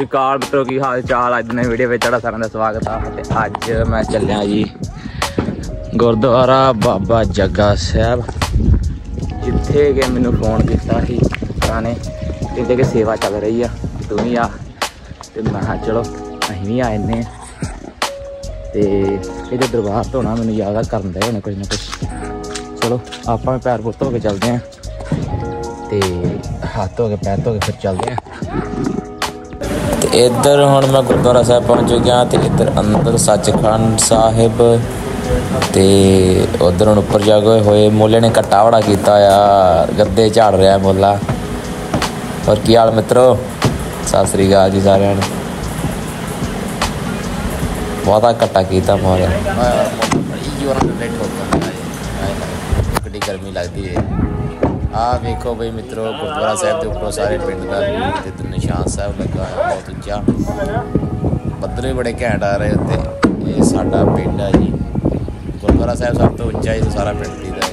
ਸ੍ਰੀ ਅਕਾਲ ਮਿੱਤਰੋ, ਕੀ ਹਾਲ ਚਾਲ? ਅੱਜ ਨਵੀਂ ਵੀਡੀਓ ਵਿੱਚ ਤੁਹਾਡਾ ਸਾਰਿਆਂ ਦਾ ਸਵਾਗਤ ਆ। ਤੇ ਅੱਜ ਮੈਂ ਚੱਲਿਆ ਜੀ ਗੁਰਦੁਆਰਾ ਬਾਬਾ ਜੱਗਾ ਸਾਹਿਬ, ਜਿੱਥੇ ਕਿ ਮੈਨੂੰ ਫੋਨ ਕੀਤਾ ਸੀ ਭਰਾ ਨੇ ਕਹਿੰਦੇ ਕਿ ਸੇਵਾ ਚੱਲ ਰਹੀ ਆ ਤੂੰ ਵੀ ਆ। ਤੇ ਮੈਂ ਕਿਹਾ, ਚਲੋ, ਅਸੀਂ ਵੀ ਆਏ ਨੇ ਤੇ ਇਹਦੇ ਦਰਬਾਰ ਤੋਂ ਨਾ ਮੈਨੂੰ ਯਾਦ ਆ, ਕਰਨ ਦੇ ਹੋਣੇ ਕੁਝ ਨਾ ਕੁਝ ਚਲੋ, ਆਪਾਂ ਵੀ ਪੈਰ ਪੁੱਤ ਹੋ ਕੇ ਚੱਲਦੇ ਆਂ। ਤੇ ਹੱਥ ਧੋ ਕੇ, ਪੈਰ ਧੋ ਕੇ ਫਿਰ ਚੱਲਦੇ ਆਂ। ਇੱਧਰ ਹੁਣ ਮੈਂ ਗੁਰਦੁਆਰਾ ਸਾਹਿਬ ਪਹੁੰਚ ਚੁੱਕਿਆ ਤੇ ਇੱਧਰ ਅੰਦਰ ਸੱਚਖੰਡ ਸਾਹਿਬ ਤੇ ਉਧਰ ਹੁਣ ਉੱਪਰ ਜਾ ਕੇ ਹੋਏ ਮੋਲੇ ਨੇ ਕੱਟਾ ਕੀਤਾ ਆ, ਗੱਦੇ ਝਾੜ ਰਿਹਾ ਮੋਲਾ। ਹੋਰ ਕੀ ਹਾਲ ਮਿੱਤਰੋ? ਸਤਿ ਸ੍ਰੀ ਅਕਾਲ ਜੀ ਸਾਰਿਆਂ ਨੂੰ। ਬਹੁਤਾ ਕੱਟਾ ਕੀਤਾ ਮੋਲੇ ਜੋਰਾਂ ਨਾਲ ਲੇਟ ਹੋ ਗਿਆ। ਕਿੰਨੀ ਗਰਮੀ ਲੱਗਦੀ ਹੈ ਆ ਵੇਖੋ ਬਈ ਮਿੱਤਰੋ ਗੁਰਦੁਆਰਾ ਸਾਹਿਬ ਦੇ ਉੱਪਰੋਂ ਸਾਰੇ ਪਿੰਡ ਦਾ ਤੇ ਨਿਸ਼ਾਨ ਸਾਹਿਬ ਲੱਗਾ ਹੋਇਆ ਬਹੁਤ ਉੱਚਾ। ਬੱਦਲ ਵੀ ਬੜੇ ਘੈਂਟ ਆ ਰਹੇ ਉੱਤੇ। ਇਹ ਸਾਡਾ ਪਿੰਡ ਹੈ ਜੀ। ਗੁਰਦੁਆਰਾ ਸਾਹਿਬ ਸਭ ਤੋਂ ਉੱਚਾ ਹੀ ਸਾਰਾ ਪਿੰਡ ਦੀ ਦਾ ਹੈ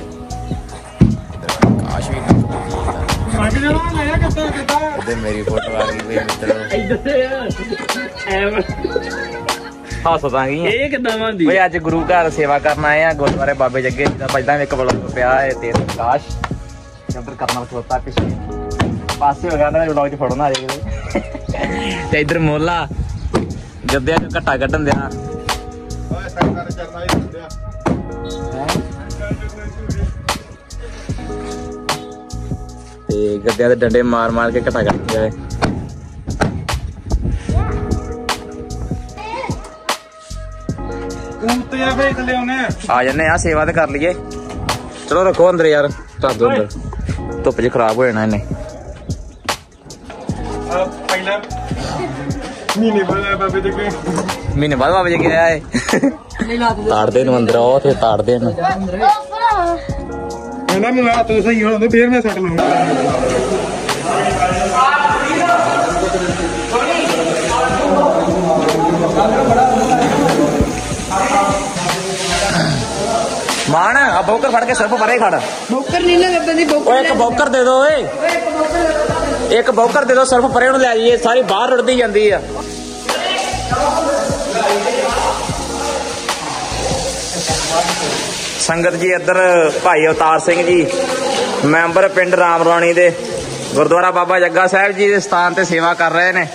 ਇੱਧਰ ਕਾਸ਼ ਵੀ ਉਹਦੇ ਮੇਰੀ ਫੋਟੋ ਆ ਗਈ ਬਈ ਮਿੱਤਰੋ। ਹੱਸਦਾ ਗਈ ਇਹ ਕਿੱਦਾਂ ਬੰਦੀ ਬਈ ਅੱਜ ਗੁਰੂ ਘਰ ਸੇਵਾ ਕਰਨ ਆਏ ਆ ਗੁਰਦੁਆਰੇ ਬਾਬੇ ਜੱਗੇ ਜੀ ਦਾ। ਪਹਿਲਾਂ ਇੱਕ ਵਲੋਗ ਪਿਆ ਹੈ ਤੇ ਪ੍ਰਕਾਸ਼ ਇੱਧਰ ਕਰਨਾ ਖੋਤਾ ਪਿੱਛੇ ਪਾਸੇ ਹੋ ਗਿਆ ਨਾ ਵਲੋਗ ਚ ਫੜੋ ਨਾ ਆ ਜੇ ਕਿਤੇ ਤੇ ਇੱਧਰ ਮੋਲਾ ਜੱਦਿਆਂ ਨੂੰ ਘੱਟਾ ਕੱਢਣ ਦਿਆ ਤੇ ਗੱਦਿਆਂ ਦੇ ਡੰਡੇ ਮਾਰ ਮਾਰ ਕੇ ਘੱਟਾ ਕੱਢ ਕੂਤੇ ਆ ਜੰਨੇ ਆ ਸੇਵਾ ਤੇ ਕਰ ਲਈਏ ਚਲੋ ਰੱਖੋ ਅੰਦਰ ਯਾਰ ਧਰ ਦੋ ਅੰਦਰ ਧੁੱਪ 'ਚ ਖਰਾਬ ਹੋ ਜਾਣਾ ਇਹਨੇ। ਪਹਿਲਾਂ ਮਹੀਨੇ ਬਾਅਦ ਬਾਬੇ ਦੇ ਕੋਈ ਮਹੀਨੇ ਬਾਅਦ ਬਾਬਾ ਜੀ ਗਿਆ ਏ ਤਾੜਦੇ ਨੂੰ ਅੰਦਰ ਉਹ ਤੇ ਤਾੜਦੇ ਨੂੰ। ਇਹਨਾਂ ਨੂੰ ਆ ਤੂੰ ਸਹੀ ਹੋਣਾ ਤੇ ਫੇਰ ਮੈਂ ਸੱਟ ਲਾਉਂਗਾ। ਆ ਬੌਕਰ ਫੜ ਕੇ ਸਿਰਫ ਪਰੇ ਖੜ। ਬੋਕਰ ਨਹੀਂ ਨਾ ਲੱਭਦੀ ਬੋਕਰ ਓਏ ਇੱਕ ਬੌਕਰ ਦੇ ਦੋ ਓਏ। ਇੱਕ ਬੌਕਰ ਦੇ ਦੋ ਸਿਰਫ ਪਰੇ ਨੂੰ ਲੈ ਜਾਈਏ ਸਾਰੀ ਬਾਹਰ ਰੁੜਦੀ ਜਾਂਦੀ ਆ। ਸੰਗਤ ਜੀ ਇੱਧਰ ਭਾਈ ਅਵਤਾਰ ਸਿੰਘ ਜੀ ਮੈਂਬਰ ਪਿੰਡ ਰਾਮਰਾਣੀ ਦੇ ਗੁਰਦੁਆਰਾ ਬਾਬਾ ਜੱਗਾ ਸਾਹਿਬ ਜੀ ਦੇ ਸਥਾਨ ਤੇ ਸੇਵਾ ਕਰ ਰਹੇ ਨੇ।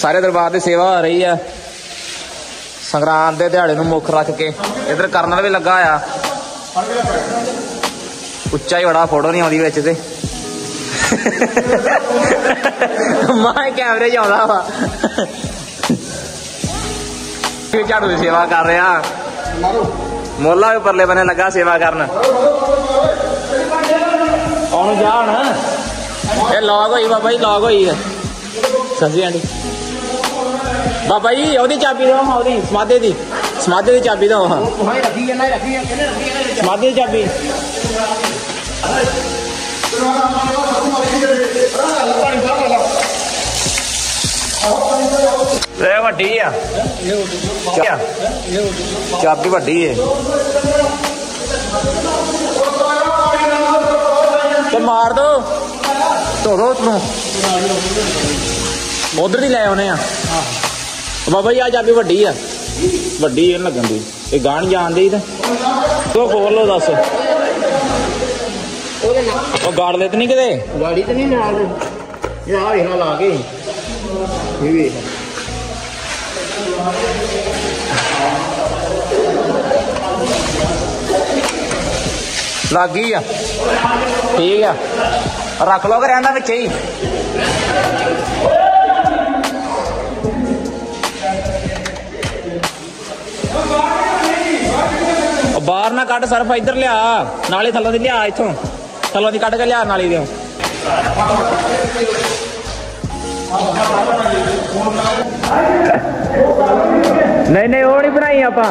ਸਾਰੇ ਦਰਬਾਰ ਦੀ ਸੇਵਾ ਹੋ ਰਹੀ ਆ। ਸੰਗਰਾਂਦ ਦੇ ਦਿਹਾੜੇ ਨੂੰ ਮੁੱਖ ਰੱਖ ਕੇ ਇਧਰ ਕਰਨਲ ਵੀ ਲੱਗਾ ਆ ਉੱਚਾ ਹੀ ਬੜਾ ਫੋਟੋ ਨਹੀਂ ਆਉਂਦੀ ਵਿੱਚ ਤੇ। ਮਾਂ ਕੈਮਰੇ 'ਚ ਆਉਂਦਾ ਵਾ। ਇਹ ਝਾੜੂ ਦੀ ਸੇਵਾ ਕਰ ਰਿਹਾ। ਮੋਲਾ ਵੀ ਪਰਲੇ ਬੰਨੇ ਲੱਗਾ ਸੇਵਾ ਕਰਨ। ਆਉਣ ਜਾ ਇਹ ਲੌਗ ਹੋਈ ਬਾਬਾ ਜੀ ਲੌਗ ਹੋਈ ਸਸੀ ਆਂਟੀ ਬਾਬਾ ਜੀ ਉਹਦੀ ਚਾਬੀ ਦਿਓ ਹਾਂ ਉਹਦੀ ਸਮਾਦੇ ਦੀ ਸਮਾਦੇ ਦੀ ਚਾਬੀ ਦਿਓ ਹਾਂ। ਸਮਾਦੇ ਦੀ ਚਾਬੀ। ਵੱਡੀ ਆ। ਚਾਬੀ ਵੱਡੀ ਏ। ਤੇ ਮਾਰ ਦੋ। ਧੋਰੋ ਤੂੰ ਉਧਰ ਦੀ ਲੈ ਆਉਨੇ ਆ। ਬਾਬਾ ਜੀ ਆ ਚਾਬੀ ਵੱਡੀ ਆ। ਵੱਡੀ ਇਹ ਲੱਗਣ ਦੀ। ਇਹ ਗਾਣ ਜਾਣਦੇ ਹੀ ਤਾਂ। ਤੂੰ ਖੋਲ ਲੋ ਦੱਸ। ਉਹ ਗਾੜ ਲੈ ਤੇ ਨਹੀਂ ਕਿਤੇ? ਗਾੜੀ ਤੇ ਨਹੀਂ ਨਾਲ। ਇਹ ਆ ਵੇਖਣਾ ਲਾ ਕੇ। ਇਹ ਵੇਖ। ਲੱਗ ਗਈ ਆ। ਠੀਕ ਆ। ਰੱਖ ਲੋ ਘਰੇ ਆਂਦਾ ਵਿੱਚ ਹੀ। ਉਹ ਬਾਹਰ ਨਾ ਕੱਢ ਸਰਫ ਇੱਧਰ ਲਿਆ। ਨਾਲੇ ਥੱਲੋਂ ਦੀ ਲਿਆ ਇੱਥੋਂ। ਥੱਲੋਂ ਦੀ ਕੱਢ ਕੇ ਲਿਆ ਨਾਲੀ ਦੇ ਨਹੀਂ ਨਹੀਂ ਉਹ ਨਹੀਂ ਬਣਾਈ ਆਪਾਂ।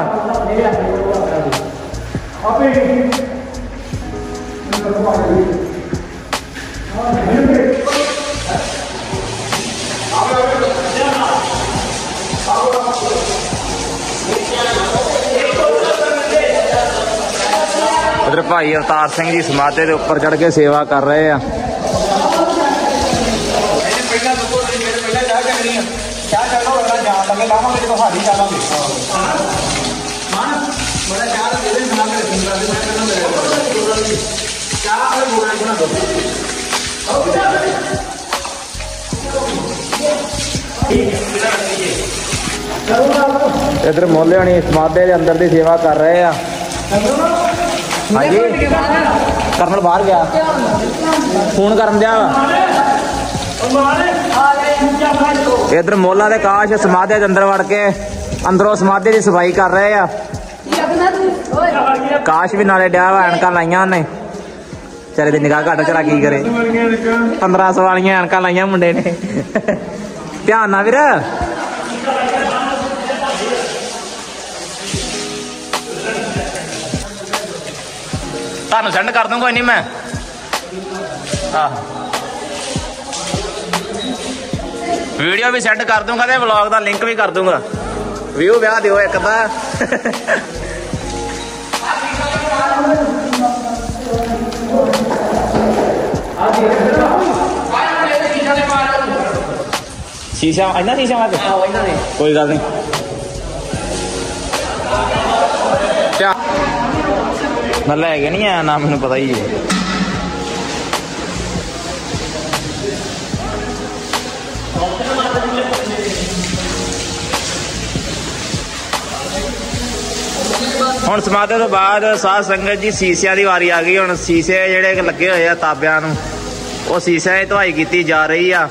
ਉਧਰ ਭਾਈ ਅਵਤਾਰ ਸਿੰਘ ਜੀ ਸਮਾਧੇ ਦੇ ਉੱਪਰ ਚੜ ਕੇ ਸੇਵਾ ਕਰ ਰਹੇ ਆ। ਕੇ ਲਾਵਾਂਗੇ ਜਦੋਂ ਹਾੜੀ ਇਧਰ ਮੋਲੇ ਹਣੀ ਸਮਾਦੇ ਦੇ ਅੰਦਰ ਦੀ ਸੇਵਾ ਕਰ ਰਹੇ ਆ। ਹਾਂਜੀ। ਕਰਨਲ ਬਾਹਰ ਗਿਆ। ਫੋਨ ਕਰਨ ਦਿਆ ਇਧਰ ਮੋਲਾ ਦੇ ਕਾਸ਼ ਸਮਾਦੇ ਦੇ ਅੰਦਰ ਵੜ ਕੇ ਅੰਦਰੋਂ ਸਮਾਧੇ ਦੀ ਸਫ਼ਾਈ ਕਰ ਰਹੇ ਆ। ਕਾਸ਼ ਵੀ ਨਾਲੇ ਡਿਆ ਵਾ, ਐਨਕਾਂ ਲਾਈਆਂ ਉਹਨੇ। ਚਾਰੇ ਦੀ ਨਿਗਾਹ ਘੱਟ ਚਲਾ ਕੀ ਕਰੇ। 1500 ਵਾਲੀਆਂ ਐਨਕਾਂ ਲਾਈਆਂ ਮੁੰਡੇ ਨੇ। ਧਿਆਨ ਨਾਲ ਵੀਰ। ਤੁਹਾਨੂੰ ਸੈਂਡ ਕਰ ਦੂੰਗਾ ਨਹੀਂ ਮੈਂ। ਆਹ। ਵੀਡੀਓ ਵੀ ਸੈਂਡ ਕਰ ਦੂੰਗਾ ਤੇ ਵਲੌਗ ਦਾ ਲਿੰਕ ਵੀ ਕਰ ਦੂੰਗਾ। ਵਿਊ ਵਿਆਹ ਦਿਓ ਇੱਕ ਤਾਂ ਸ਼ੀਸ਼ਾ ਇਹਨਾਂ ਸ਼ੀਸ਼ਾ ਨੇ ਕੋਈ ਗੱਲ ਨਹੀਂ। ਮੈਂ ਲੈ ਕੇ ਨਹੀਂ ਆਇਆ, ਨਾ ਮੈਨੂੰ ਪਤਾ ਹੀ ਹੈ। ਹੁਣ ਸਮਾਧੇ ਤੋਂ ਬਾਅਦ ਸਾਧ ਸੰਗਤ ਜੀ ਸੀਸਿਆਂ ਦੀ ਵਾਰੀ ਆ ਗਈ। ਹੁਣ ਸੀਸੇ ਜਿਹੜੇ ਲੱਗੇ ਹੋਏ ਆ ਤਾਬਿਆਂ ਨੂੰ, ਉਹ ਸੀਸਿਆਂ ਦੀ ਧਵਾਈ ਕੀਤੀ ਜਾ ਰਹੀ ਆ।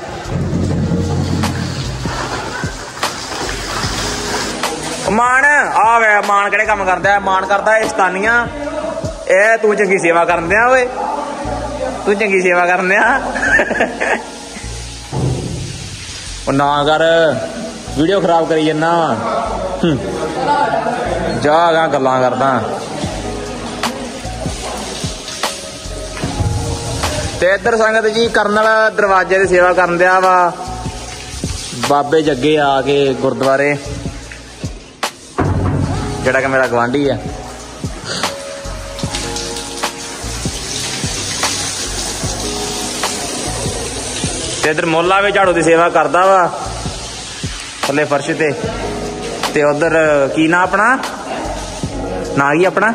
ਮਾਨ ਆ ਵੇ, ਮਾਨ ਕਿਹੜੇ ਕੰਮ ਕਰਦਾ ਹੈ? ਮਾਨ ਕਰਦਾ ਹੈ ਸਤਾਨੀਆਂ ਇਹ ਤੂੰ ਚੰਗੀ ਸੇਵਾ ਕਰਨ ਦਿਆ ਓਏ। ਤੂੰ ਚੰਗੀ ਸੇਵਾ ਕਰਨ ਦਿਆ ਉਹ ਨਾ ਕਰ। ਵੀਡੀਓ ਖਰਾਬ ਕਰੀ ਜੰਨਾ ਜਾ ਗਾ ਗੱਲਾਂ ਕਰਦਾ। ਤੇ ਇੱਧਰ ਸੰਗਤ ਜੀ ਕਰਨਲ ਦਰਵਾਜ਼ੇ ਦੀ ਸੇਵਾ ਕਰਨ ਦਿਆ ਵਾ। ਬਾਬੇ ਜੱਗੇ ਆ ਕੇ ਗੁਰਦੁਆਰੇ। ਜਿਹੜਾ ਕਿ ਮੇਰਾ ਗਵਾਂਢੀ ਆ। ਤੇ ਇਧਰ ਮੋਲਾ ਵੀ ਝਾੜੂ ਦੀ ਸੇਵਾ ਕਰਦਾ ਵਾ। ਥੱਲੇ ਫਰਸ਼ ਤੇ। ਤੇ ਉਧਰ ਕੀ ਨਾ ਆਪਣਾ? ਨਾ ਕੀ ਆਪਣਾ?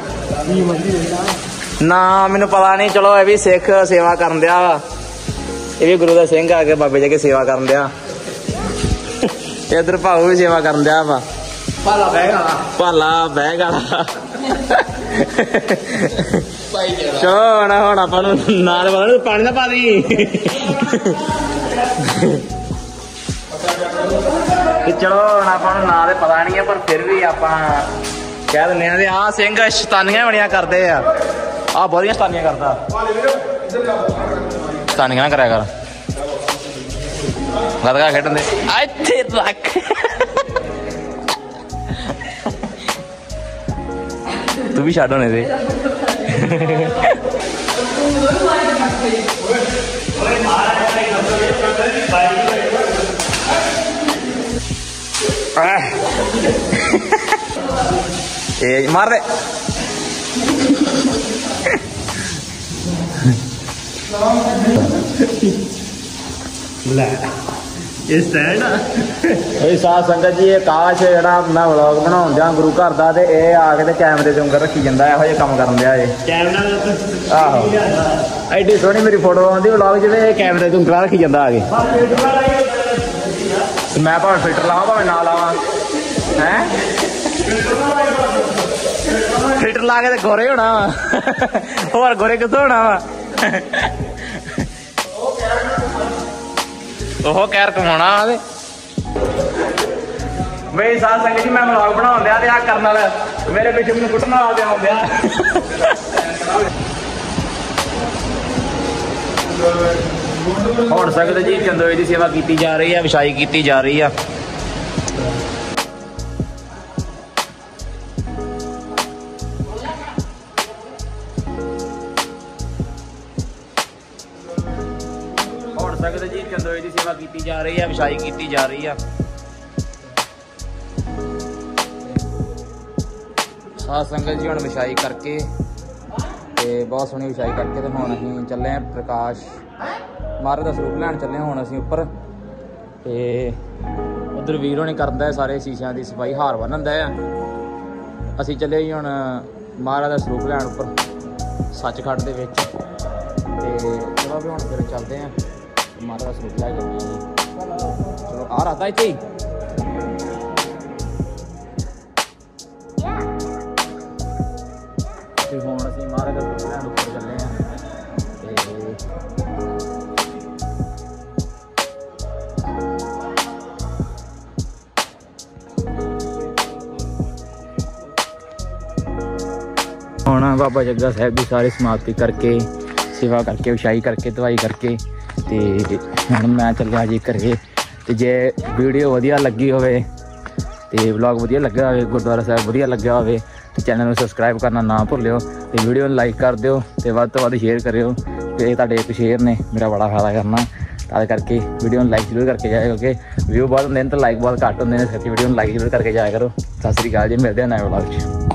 ਨਾ ਮੈਨੂੰ ਪਤਾ ਨਹੀਂ। ਚਲੋ ਇਹ ਵੀ ਸਿੱਖ ਸੇਵਾ ਕਰਨ ਦਿਆ ਵਾ। ਇਹ ਵੀ ਗੁਰੂ ਦਾ ਸਿੰਘ ਆ ਕੇ ਬਾਬੇ ਜੀ ਕੇ ਸੇਵਾ ਕਰਨ ਦਿਆ। ਤੇ ਇਧਰ ਭਾਊ ਵੀ ਸੇਵਾ ਕਰਨ ਦਿਆ ਵਾ। ਪਾਲਾ ਬੈਗਾ ਭਾਲਾ ਬਹਿ ਗਾਲਾ ਭਾਈ ਜਿਹੜਾ ਚਲੋ ਨਾ ਹੁਣ ਆਪਾਂ ਨੂੰ ਨਾਲ ਪਾਣੀ ਨਾ ਪਾ ਦੀ ਤੇ ਚਲੋ ਹੁਣ ਆਪਾਂ ਨੂੰ ਨਾਂ ਤੇ ਪਤਾ ਨਹੀਂ ਹੈ ਪਰ ਫਿਰ ਵੀ ਆਪਾਂ ਕਹਿ ਦਿੰਦੇ ਆ ਤੇ ਆਹ ਸਿੰਘ ਸ਼ਤਾਨੀਆਂ ਬਣਿਆ ਕਰਦੇ ਆ। ਆਹ ਬਹੁਤੀਆਂ ਸ਼ਤਾਨੀਆਂ ਕਰਦਾ। ਸ਼ਤਾਨੀਆਂ ਨਾ ਕਰਿਆ ਕਰ। ਗਦਗਾ ਖੇਡਣ ਦੇ। ਆ ਇੱਥੇ ਰੱਖ ਤੂੰ ਵੀ ਛੱਡ ਹੋਣੇ ਦੇ ਮਾਰ ਦੇ ਲੈ ਇਹ ਸਟੈਂਡ ਆ। ਇਹ ਸਾਧ ਸੰਗਤ ਜੀ ਇਹ ਕਾਸ਼ ਜਿਹੜਾ ਮੈਂ ਵਲੌਗ ਬਣਾਉਣ ਦਿਆਂ ਗੁਰੂ ਘਰ ਦਾ ਤੇ ਇਹ ਆ ਕੇ ਤੇ ਕੈਮਰੇ ਦੇ ਉਂਗਲ ਰੱਖੀ ਜਾਂਦਾ ਇਹੋ ਜਿਹਾ ਕੰਮ ਕਰਨ ਦਿਆ ਇਹ। ਕੈਮਰਾ ਆਹੋ। ਐਡੀ ਸੋਹਣੀ ਮੇਰੀ ਫੋਟੋ ਆਉਂਦੀ ਵਲੌਗ ਜਿਹੜੇ ਇਹ ਕੈਮਰੇ ਦੇ ਉਂਗਲ ਰੱਖੀ ਜਾਂਦਾ ਆ ਕੇ। ਮੈਂ ਭਾਵੇਂ ਫਿਲਟਰ ਲਾਵਾਂ ਭਾਵੇਂ ਨਾ ਲਾਵਾਂ। ਹੈ? ਫਿਲਟਰ ਲਾ ਕੇ ਤੇ ਗੋਰੇ ਹੋਣਾ ਵਾ। ਹੋਰ ਗੋਰੇ ਕਿੱਥੋਂ ਹੋਣਾ ਵਾ? ਉਹ ਕਹਿਰ ਕਮਾਉਣਾ ਉਹਦੇ। ਮੇਰੀ ਸਾਧ ਸੰਗਤ ਜੀ ਮੈਂ ਵਲੌਗ ਬਣਾਉਣ ਦਿਆ ਤੇ ਆ ਕਰਨ ਵਾਲਾ ਮੇਰੇ ਪਿੱਛੇ ਮੈਨੂੰ ਕੁੱਟਣ ਵਾਲਾ ਤੇ ਆਉਂਦਿਆ ਹੁਣ ਸਕਦਾ ਜੀ ਚੰਦੋਏ ਦੀ ਸੇਵਾ ਕੀਤੀ ਜਾ ਰਹੀ ਹੈ ਵਿਛਾਈ ਕੀਤੀ ਜਾ ਰਹੀ ਆ। ਹੁਣ ਸਕਦਾ ਜੀ ਚੰਦੋਏ ਦੀ ਸੇਵਾ ਕੀਤੀ ਜਾ ਰਹੀ ਹੈ ਵਿਛਾਈ ਕੀਤੀ ਜਾ ਰਹੀ ਆ। ਸਾਧ ਸੰਗਤ ਜੀ ਹੁਣ ਵਿਛਾਈ ਕਰਕੇ ਤੇ ਬਹੁਤ ਸੋਹਣੀ ਵਿਛਾਈ ਕਰਕੇ ਤੇ ਹੁਣ ਅਸੀਂ ਚੱਲੇ ਆਂ ਪ੍ਰਕਾਸ਼ ਮਹਾਰਾਜ ਦਾ ਸਰੂਪ ਲੈਣ ਚੱਲੇ ਹਾਂ ਹੁਣ ਅਸੀਂ ਉੱਪਰ। ਤੇ ਉਧਰ ਵੀਰ ਹੋਣੀ ਕਰਦਾ ਸਾਰੇ ਸ਼ੀਸ਼ਿਆਂ ਦੀ ਸਫ਼ਾਈ ਹਾਰ ਬੰਨਦਾ ਆ। ਅਸੀਂ ਚੱਲੇ ਜੀ ਹੁਣ ਮਹਾਰਾਜ ਦਾ ਸਰੂਪ ਲੈਣ ਉੱਪਰ, ਸੱਚਖੰਡ ਦੇ ਵਿੱਚ। ਤੇ ਚਲੋ ਵੀ ਹੁਣ ਫਿਰ ਚੱਲਦੇ ਆ। ਮਹਾਰਾਜ ਦਾ ਸਰੂਪ ਲੈ ਜਾਂਦੇ ਆ ਜੀ ਚਲੋ ਆ ਰਹਾ ਇੱਥੇ ਹੀ ਤੇ ਹੁਣ ਅਸੀਂ ਮਹਾਰਾਜ ਦਾ ਸਰੂਪ ਲੈਣ ਉੱਪਰ ਚੱਲੇ ਆ ਤੇ ਹੁਣ ਬਾਬਾ ਜੱਗਾ ਸਾਹਿਬ ਦੀ ਸਾਰੀ ਸਮਾਪਤੀ ਕਰਕੇ ਸੇਵਾ ਕਰਕੇ ਉਸ਼ਾਈ ਕਰਕੇ ਤੇ ਹੁਣ ਮੈਂ ਚੱਲਿਆ ਜੀ ਘਰੇ ਤੇ ਜੇ ਵੀਡੀਓ ਵਧੀਆ ਲੱਗੀ ਹੋਵੇ ਤੇ ਵਲੌਗ ਵਧੀਆ ਲੱਗਾ ਹੋਵੇ, ਗੁਰਦੁਆਰਾ ਸਾਹਿਬ ਵਧੀਆ ਲੱਗਾ ਹੋਵੇ ਤੇ ਚੈਨਲ ਨੂੰ ਸਬਸਕ੍ਰਾਈਬ ਕਰਨਾ ਨਾ ਭੁੱਲਿਓ ਤੇ ਵੀਡੀਓ ਨੂੰ ਲਾਈਕ ਕਰ ਦਿਓ ਤੇ ਵੱਧ ਤੋਂ ਵੱਧ ਸ਼ੇਅਰ ਕਰਿਓ ਤੇ ਤੁਹਾਡੇ ਇੱਕ ਸ਼ੇਅਰ ਨੇ ਮੇਰਾ ਬੜਾ ਫਾਇਦਾ ਕਰਨਾ। ਤਾਂ ਕਰਕੇ ਵੀਡੀਓ ਨੂੰ ਲਾਈਕ ਜ਼ਰੂਰ ਕਰਕੇ ਜਾਇਆ ਕਿਉਂਕਿ ਵਿਊ ਬਹੁਤ ਹੁੰਦੇ ਨੇ ਤਾਂ ਲਾਈਕ ਬਹੁਤ ਘੱਟ ਹੁੰਦੇ ਨੇ, ਇਸ ਕਰਕੇ ਵੀਡੀਓ ਨੂੰ ਲਾਈਕ ਜ਼ਰੂਰ ਕਰਕੇ ਜਾਇਆ ਕਰੋ। ਸਤਿ ਸ੍ਰੀ ਅਕਾਲ ਜੀ, ਮਿਲਦੇ ਹਾਂ ਨਵੇਂ ਵਲੌਗ 'ਚ।